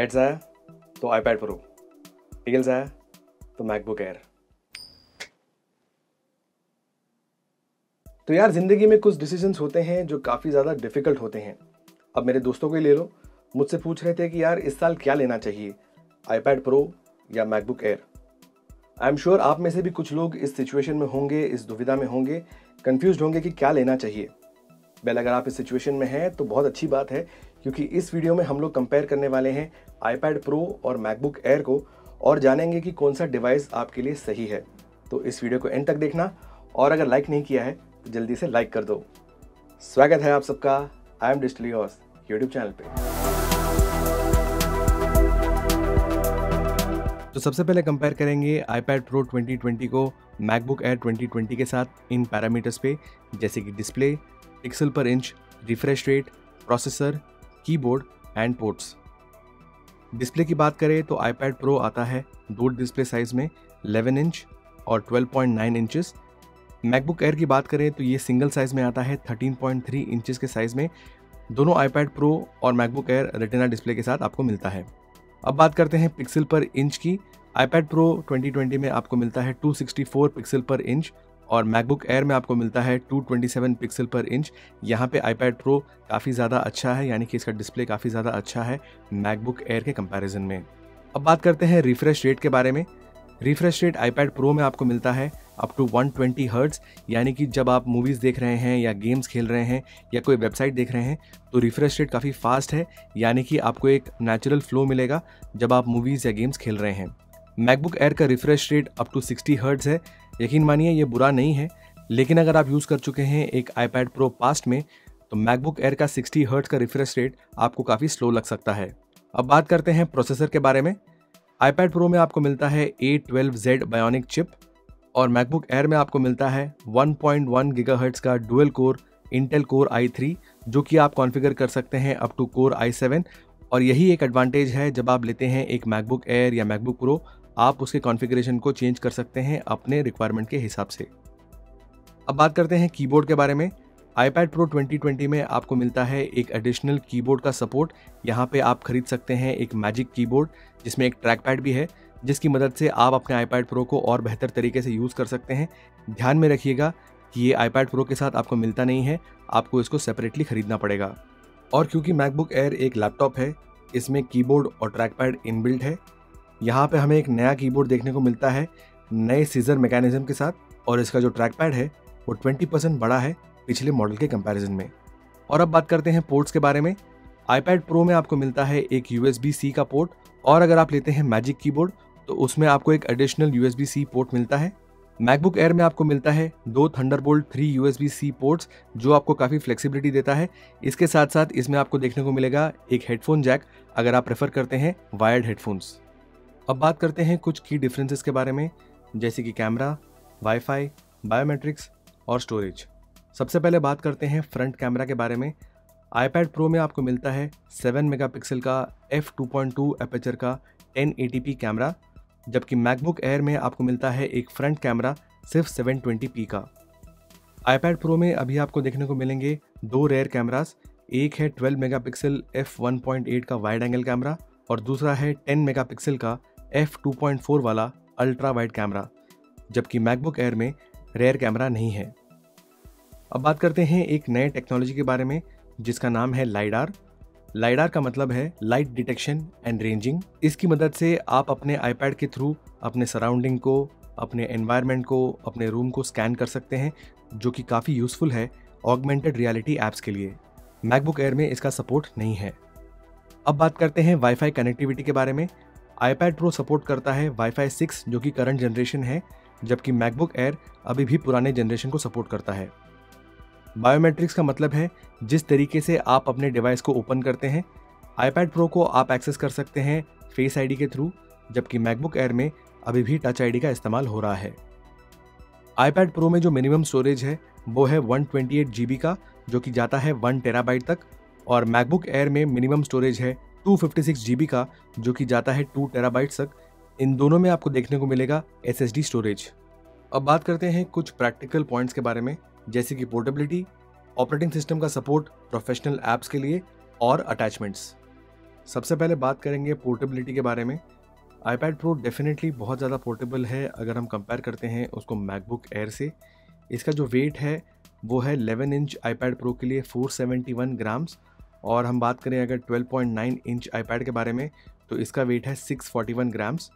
Heads आया तो iPad pro tales आया तो मैकबुक एयर तो यार, ज़िंदगी में कुछ डिसीजंस होते हैं जो काफ़ी ज़्यादा डिफ़िकल्ट होते हैं। अब मेरे दोस्तों को ही ले लो। मुझसे पूछ रहे थे कि यार, इस साल क्या लेना चाहिए? आईपैड प्रो या MacBook Air I am sure आप में से भी कुछ लोग इस सिचुएशन में होंगे, इस दुविधा में होंगे। कंफ्यूज होंगे कि क्या लेना चाहिए। वेल अगर आप इस सिचुएशन में हैं तो बहुत अच्छी बात है क्योंकि इस वीडियो में हम लोग कंपेयर करने वाले हैं आईपैड प्रो और मैकबुक एयर को और जानेंगे कि कौन सा डिवाइस आपके लिए सही है। तो इस वीडियो को एंड तक देखना और अगर लाइक नहीं किया है तो जल्दी से लाइक कर दो। स्वागत है आप सबका। आई एम डिस्टलियोस यूट्यूब चैनल पे। तो सबसे पहले कंपेयर करेंगे आईपैड प्रो 2020 को मैकबुक एयर 2020 के साथ इन पैरामीटर्स पे, जैसे कि डिस्प्ले पिक्सल पर inch refresh rate processor keyboard and ports display की बात करें तो आईपैड प्रो आता है दो डिस्प्ले साइज़ में 11 इंच और 12.9 पॉइंट इंचेस मैकबुक एयर की बात करें तो ये सिंगल साइज़ में आता है 13.3 पॉइंट इंचेस के साइज़ में. दोनों आईपैड प्रो और मैकबुक एयर रेटिना डिस्प्ले के साथ आपको मिलता है. अब बात करते हैं पिक्सल पर इंच की. आईपैड प्रो 2020 में आपको मिलता है 264 पिक्सल पर इंच और मैकबुक एयर में आपको मिलता है 227 पिक्सल पर इंच यहाँ पे आईपैड प्रो काफ़ी ज़्यादा अच्छा है, यानी कि इसका डिस्प्ले काफ़ी ज़्यादा अच्छा है मैकबुक एयर के कंपैरिजन में। अब बात करते हैं रिफ्रेश रेट के बारे में। रिफ्रेश रेट आईपैड प्रो में आपको मिलता है अप टू 120 ट्वेंटी हर्ट्स यानी कि जब आप मूवीज़ देख रहे हैं या गेम्स खेल रहे हैं या कोई वेबसाइट देख रहे हैं तो रिफ्रेश रेट काफ़ी फास्ट है, यानी कि आपको एक नेचुरल फ्लो मिलेगा जब आप मूवीज़ या गेम्स खेल रहे हैं। मैकबुक एयर का refresh rate up to 60 hertz है यकीन मानिए, ये बुरा नहीं है, लेकिन अगर आप यूज़ कर चुके हैं एक आईपैड प्रो पास्ट में तो मैकबुक एयर का 60 हर्ट्स का रिफ्रेश रेट आपको काफ़ी स्लो लग सकता है। अब बात करते हैं प्रोसेसर के बारे में। आईपैड प्रो में आपको मिलता है A twelve Z bionic chip और मैकबुक एयर में आपको मिलता है 1.1 पॉइंट का dual core Intel core i3 जो कि आप कॉन्फ़िगर कर सकते हैं अप टू कोर i7 और यही एक एडवांटेज है जब आप लेते हैं एक मैकबुक एयर या मैकबुक प्रो आप उसके कॉन्फ़िगरेशन को चेंज कर सकते हैं अपने रिक्वायरमेंट के हिसाब से। अब बात करते हैं कीबोर्ड के बारे में। iPad Pro 2020 में आपको मिलता है एक एडिशनल कीबोर्ड का सपोर्ट यहाँ पे आप खरीद सकते हैं एक मैजिक कीबोर्ड जिसमें एक ट्रैक पैड भी है, जिसकी मदद से आप अपने iPad Pro को और बेहतर तरीके से यूज़ कर सकते हैं। ध्यान में रखिएगा कि ये iPad Pro के साथ आपको मिलता नहीं है, आपको इसको सेपरेटली खरीदना पड़ेगा। और क्योंकि मैकबुक एयर एक लैपटॉप है, इसमें कीबोर्ड और ट्रैक पैड इनबिल्ट है यहाँ पे हमें एक नया कीबोर्ड देखने को मिलता है, नए सीजर मैकेनिज्म के साथ, और इसका जो ट्रैक पैड है, वो 20 परसेंट बड़ा है पिछले मॉडल के कंपैरिजन में। और अब बात करते हैं पोर्ट्स के बारे में। आईपैड प्रो में आपको मिलता है एक यू सी का पोर्ट और अगर आप लेते हैं मैजिक कीबोर्ड तो उसमें आपको एक एडिशनल यू सी पोर्ट मिलता है। मैकबुक एयर में आपको मिलता है दो Thunderbolt three U C ports जो आपको काफ़ी फ्लेक्सिबिलिटी देता है। इसके साथ साथ इसमें आपको देखने को मिलेगा एक हेडफोन जैक अगर आप प्रेफर करते हैं वायर्ड हेडफोन्स अब बात करते हैं कुछ की डिफरेंसेस के बारे में, जैसे कि कैमरा वाईफाई बायोमेट्रिक्स और स्टोरेज सबसे पहले बात करते हैं फ्रंट कैमरा के बारे में. आईपैड प्रो में आपको मिलता है 7 मेगापिक्सल का f 2.2 एपेचर का 1080p कैमरा जबकि मैकबुक एयर में आपको मिलता है एक फ्रंट कैमरा सिर्फ़ 720p का. आईपैड प्रो में अभी आपको देखने को मिलेंगे दो रेयर कैमरास एक है 12 मेगापिक्सल f 1.8 का वाइड एंगल कैमरा और दूसरा है 10 मेगापिक्सल का f 2.4 वाला अल्ट्रा वाइड कैमरा जबकि मैकबुक एयर में रेयर कैमरा नहीं है। अब बात करते हैं एक नए टेक्नोलॉजी के बारे में, जिसका नाम है लाइडार लाइडार का मतलब है लाइट डिटेक्शन एंड रेंजिंग इसकी मदद से आप अपने आईपैड के थ्रू अपने सराउंडिंग को, अपने एनवायरनमेंट को, अपने रूम को स्कैन कर सकते हैं, जो कि काफ़ी यूज़फुल है ऑगमेंटेड रियलिटी ऐप्स के लिए। मैकबुक एयर में इसका सपोर्ट नहीं है। अब बात करते हैं वाईफाई कनेक्टिविटी के बारे में। आईपैड प्रो सपोर्ट करता है वाईफाई सिक्स जो कि करंट जनरेशन है, जबकि मैकबुक एयर अभी भी पुराने जनरेशन को सपोर्ट करता है। बायोमेट्रिक्स का मतलब है, जिस तरीके से आप अपने डिवाइस को ओपन करते हैं आईपैड प्रो को आप एक्सेस कर सकते हैं फेस आईडी के थ्रू जबकि मैकबुक एयर में अभी भी टच आईडी का इस्तेमाल हो रहा है। आईपैड प्रो में जो मिनिमम स्टोरेज है, वो है वन ट्वेंटी का, जो कि जाता है वन टेराबाइट तक, और मैकबुक एयर में मिनिमम स्टोरेज है टू फिफ्टी का, जो कि जाता है टू टेराबाइट तक, इन दोनों में आपको देखने को मिलेगा SSD स्टोरेज अब बात करते हैं कुछ प्रैक्टिकल पॉइंट्स के बारे में, जैसे कि पोर्टेबिलिटी ऑपरेटिंग सिस्टम का सपोर्ट प्रोफेशनल ऐप्स के लिए, और अटैचमेंट्स सबसे पहले बात करेंगे पोर्टेबिलिटी के बारे में। आईपैड प्रो डेफिनेटली बहुत ज़्यादा पोर्टेबल है, अगर हम कंपेयर करते हैं उसको मैकबुक एयर से। इसका जो वेट है, वो है 11 इंच आईपैड प्रो के लिए 471 ग्राम्स और हम बात करें अगर 12.9 इंच आईपैड के बारे में तो इसका वेट है 641 ग्राम्स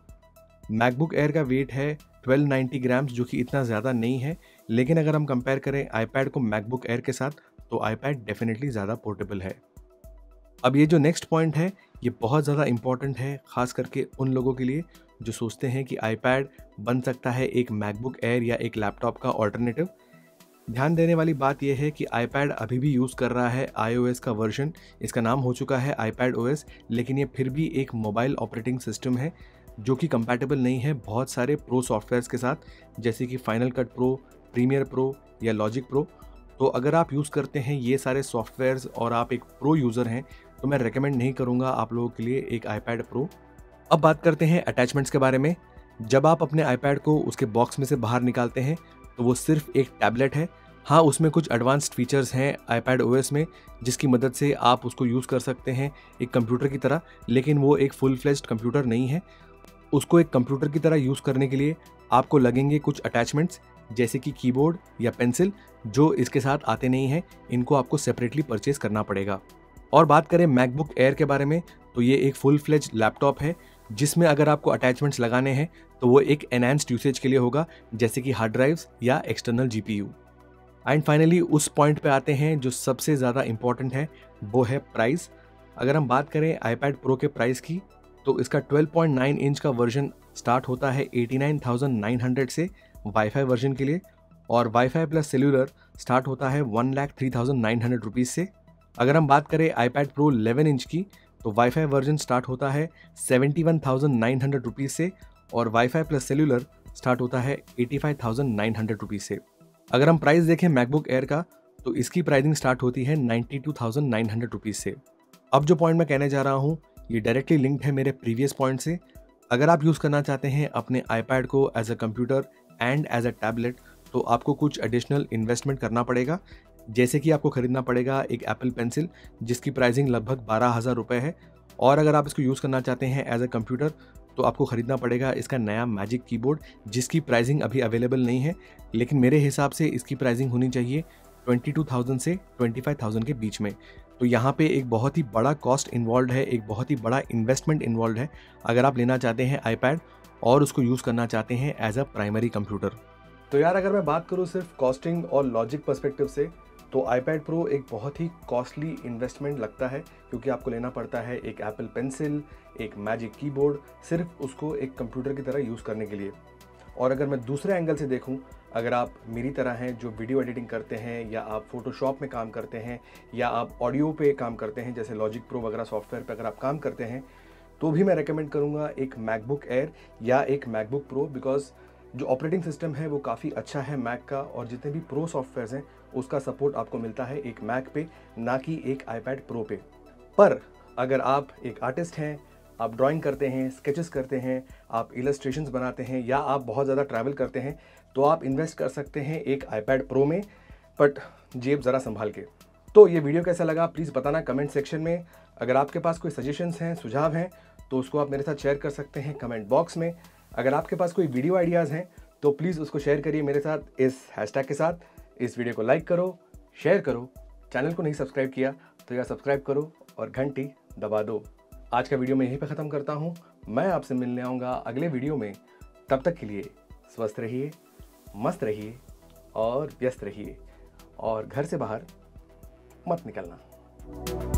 मैकबुक एयर का वेट है 1290 ग्राम्स जो कि इतना ज़्यादा नहीं है, लेकिन अगर हम कंपेयर करें आईपैड को मैकबुक एयर के साथ तो आईपैड डेफिनेटली ज़्यादा पोर्टेबल है. अब ये जो नेक्स्ट पॉइंट है, ये बहुत ज़्यादा इंपॉर्टेंट है, ख़ास करके उन लोगों के लिए जो सोचते हैं कि आईपैड बन सकता है एक मैकबुक एयर या एक लैपटॉप का ऑल्टरनेटिव ध्यान देने वाली बात यह है कि आईपैड अभी भी यूज़ कर रहा है आई का वर्जन इसका नाम हो चुका है आईपैड ओ लेकिन ये फिर भी एक मोबाइल ऑपरेटिंग सिस्टम है, जो कि कंपैटिबल नहीं है बहुत सारे प्रो सॉफ्टवेयर्स के साथ, जैसे कि Final Cut Pro Premiere Pro या लॉजिक प्रो तो अगर आप यूज़ करते हैं ये सारे सॉफ्टवेयर्स और आप एक प्रो यूज़र हैं तो मैं रेकमेंड नहीं करूँगा आप लोगों के लिए एक आईपैड प्रो अब बात करते हैं अटैचमेंट्स के बारे में। जब आप अपने आईपैड को उसके बॉक्स में से बाहर निकालते हैं तो वो सिर्फ़ एक टैबलेट है। हाँ उसमें कुछ एडवांस्ड फीचर्स हैं आईपैड ओएस में, जिसकी मदद से आप उसको यूज़ कर सकते हैं एक कंप्यूटर की तरह, लेकिन वो एक फुल फ्लेज्ड कंप्यूटर नहीं है। उसको एक कंप्यूटर की तरह यूज़ करने के लिए आपको लगेंगे कुछ अटैचमेंट्स जैसे कि कीबोर्ड या पेंसिल जो इसके साथ आते नहीं हैं, इनको आपको सेपरेटली परचेज करना पड़ेगा। और बात करें मैकबुक एयर के बारे में तो ये एक फुल फ्लेज लैपटॉप है, जिसमें अगर आपको अटैचमेंट्स लगाने हैं तो वो एक एनहेंस्ड यूसेज के लिए होगा जैसे कि हार्ड ड्राइव्स या एक्सटर्नल जीपीयू एंड फाइनली उस पॉइंट पे आते हैं जो सबसे ज़्यादा इंपॉर्टेंट है वो है प्राइस अगर हम बात करें आईपैड प्रो के प्राइस की तो इसका 12.9 इंच का वर्जन स्टार्ट होता है 89,900 से वाईफाई वर्जन के लिए और वाईफाई प्लस सेल्यूलर स्टार्ट होता है one lakh three thousand nine hundred rupees से. अगर हम बात करें आईपैड प्रो 11 इंच की तो वाईफाई वर्जन स्टार्ट होता है seventy one thousand nine hundred rupees से और वाईफाई प्लस सेल्यूलर स्टार्ट होता है eighty five thousand nine hundred rupees से। अगर हम प्राइस देखें मैकबुक एयर का तो इसकी प्राइसिंग स्टार्ट होती है ninety two thousand nine hundred rupees से। अब जो पॉइंट मैं कहने जा रहा हूँ, ये डायरेक्टली लिंक्ड है मेरे प्रीवियस पॉइंट से। अगर आप यूज़ करना चाहते हैं अपने आईपैड को as a computer and as a tablet तो आपको कुछ एडिशनल इन्वेस्टमेंट करना पड़ेगा। जैसे कि आपको ख़रीदना पड़ेगा एक एप्पल पेंसिल जिसकी प्राइसिंग लगभग बारह हज़ार रुपये है। और अगर आप इसको यूज़ करना चाहते हैं एज अ कंप्यूटर तो आपको ख़रीदना पड़ेगा इसका नया मैजिक कीबोर्ड जिसकी प्राइसिंग अभी अवेलेबल नहीं है, लेकिन मेरे हिसाब से इसकी प्राइसिंग होनी चाहिए ट्वेंटी टू थाउज़ेंड से ट्वेंटी फाइव थाउज़ेंड के बीच में। तो यहाँ पे एक बहुत ही बड़ा कॉस्ट इन्वॉल्व है, एक बहुत ही बड़ा इन्वेस्टमेंट इन्वॉल्व है, अगर आप लेना चाहते हैं आईपैड और उसको यूज़ करना चाहते हैं एज अ प्राइमरी कंप्यूटर तो यार अगर मैं बात करूँ सिर्फ़ कॉस्टिंग और लॉजिक परस्पेक्टिव से तो आईपैड प्रो एक बहुत ही कॉस्टली इन्वेस्टमेंट लगता है, क्योंकि आपको लेना पड़ता है एक एप्पल पेंसिल एक मैजिक कीबोर्ड सिर्फ़ उसको एक कंप्यूटर की तरह यूज़ करने के लिए। और अगर मैं दूसरे एंगल से देखूँ, अगर आप मेरी तरह हैं जो वीडियो एडिटिंग करते हैं, या आप फोटोशॉप में काम करते हैं, या आप ऑडियो पे काम करते हैं, जैसे लॉजिक प्रो वगैरह सॉफ्टवेयर पे अगर आप काम करते हैं तो भी मैं रेकमेंड करूँगा एक मैकबुक एयर या एक मैकबुक प्रो बिकॉज़ जो ऑपरेटिंग सिस्टम है वो काफ़ी अच्छा है मैक का, और जितने भी प्रो सॉफ्टवेयर हैं उसका सपोर्ट आपको मिलता है एक मैक पे, ना कि एक आईपैड प्रो पे। पर अगर आप एक आर्टिस्ट हैं, आप ड्राइंग करते हैं स्केचेस करते हैं, आप इलस्ट्रेशंस बनाते हैं या आप बहुत ज़्यादा ट्रैवल करते हैं तो आप इन्वेस्ट कर सकते हैं एक आईपैड प्रो में बट जेब ज़रा संभाल के। तो ये वीडियो कैसा लगा प्लीज़ बताना कमेंट सेक्शन में। अगर आपके पास कोई सजेशंस हैं, सुझाव हैं तो उसको आप मेरे साथ शेयर कर सकते हैं कमेंट बॉक्स में। अगर आपके पास कोई वीडियो आइडियाज़ हैं तो प्लीज़ उसको शेयर करिए मेरे साथ इस हैशटैग के साथ। इस वीडियो को लाइक करो, शेयर करो, चैनल को नहीं सब्सक्राइब किया तो या सब्सक्राइब करो और घंटी दबा दो। आज का वीडियो मैं यहीं पर ख़त्म करता हूँ। मैं आपसे मिलने आऊँगा अगले वीडियो में। तब तक के लिए स्वस्थ रहिए, मस्त रहिए और व्यस्त रहिए और घर से बाहर मत निकलना।